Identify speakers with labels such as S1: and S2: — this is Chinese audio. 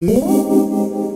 S1: 嗯。